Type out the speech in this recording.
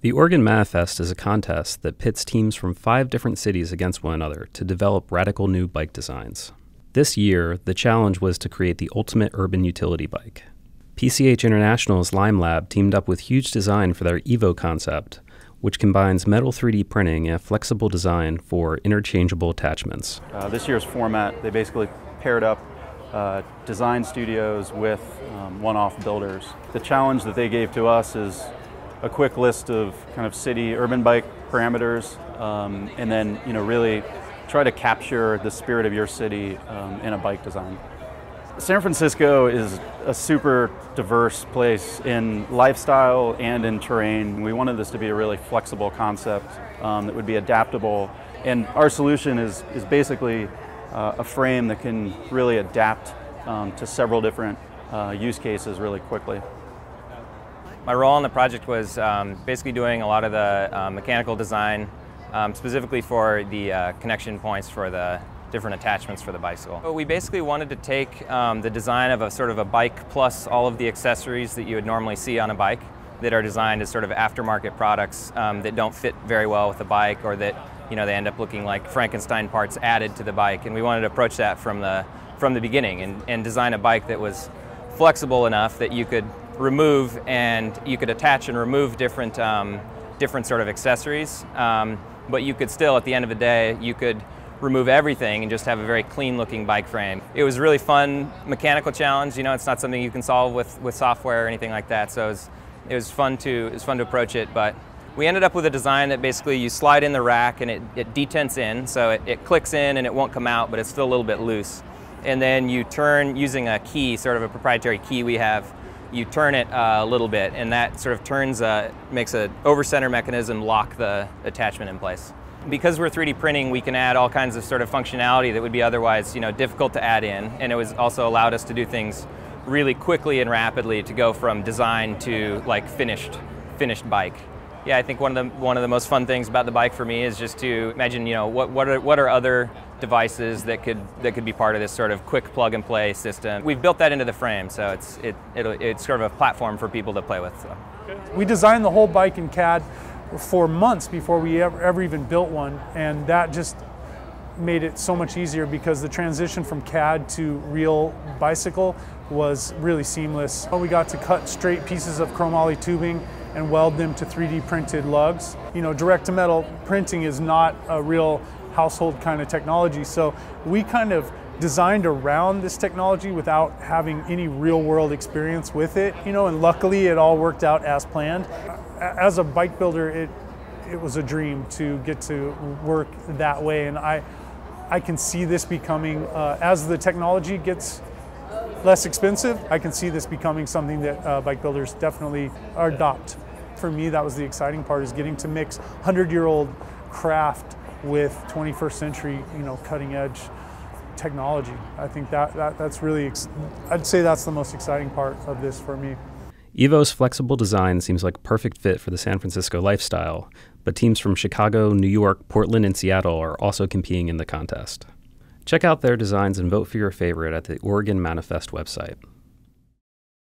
The Oregon Manifest is a contest that pits teams from five different cities against one another to develop radical new bike designs. This year, the challenge was to create the ultimate urban utility bike. PCH International's Lime Lab teamed up with Huge Design for their Evo concept, which combines metal 3D printing and a flexible design for interchangeable attachments. Uh, this year's format, they basically paired up uh, design studios with um, one-off builders. The challenge that they gave to us is a quick list of kind of city urban bike parameters, um, and then you know really try to capture the spirit of your city um, in a bike design. San Francisco is a super diverse place in lifestyle and in terrain. We wanted this to be a really flexible concept um, that would be adaptable. And our solution is, is basically uh, a frame that can really adapt um, to several different uh, use cases really quickly. My role on the project was um, basically doing a lot of the uh, mechanical design, um, specifically for the uh, connection points for the different attachments for the bicycle. We basically wanted to take um, the design of a sort of a bike plus all of the accessories that you would normally see on a bike that are designed as sort of aftermarket products um, that don't fit very well with the bike or that you know they end up looking like Frankenstein parts added to the bike and we wanted to approach that from the from the beginning and, and design a bike that was flexible enough that you could remove and you could attach and remove different um, different sort of accessories um, but you could still at the end of the day you could remove everything and just have a very clean looking bike frame. It was a really fun mechanical challenge. You know, it's not something you can solve with, with software or anything like that. So it was, it was fun to it was fun to approach it. But we ended up with a design that basically you slide in the rack and it, it detents in. So it, it clicks in and it won't come out, but it's still a little bit loose. And then you turn using a key, sort of a proprietary key we have, you turn it uh, a little bit and that sort of turns, uh, makes a over center mechanism lock the attachment in place. Because we're 3D printing, we can add all kinds of sort of functionality that would be otherwise, you know, difficult to add in, and it was also allowed us to do things really quickly and rapidly to go from design to like finished, finished bike. Yeah, I think one of the one of the most fun things about the bike for me is just to imagine, you know, what what are what are other devices that could that could be part of this sort of quick plug and play system. We've built that into the frame, so it's it, it it's sort of a platform for people to play with. So. We designed the whole bike in CAD for months before we ever, ever even built one, and that just made it so much easier because the transition from CAD to real bicycle was really seamless. We got to cut straight pieces of chromoly tubing and weld them to 3D printed lugs. You know, direct to metal printing is not a real household kind of technology, so we kind of designed around this technology without having any real world experience with it, you know, and luckily it all worked out as planned as a bike builder, it it was a dream to get to work that way, and I I can see this becoming uh, as the technology gets less expensive. I can see this becoming something that uh, bike builders definitely adopt. For me, that was the exciting part: is getting to mix hundred-year-old craft with 21st century, you know, cutting-edge technology. I think that, that that's really, I'd say that's the most exciting part of this for me. Evo's flexible design seems like a perfect fit for the San Francisco lifestyle, but teams from Chicago, New York, Portland, and Seattle are also competing in the contest. Check out their designs and vote for your favorite at the Oregon Manifest website.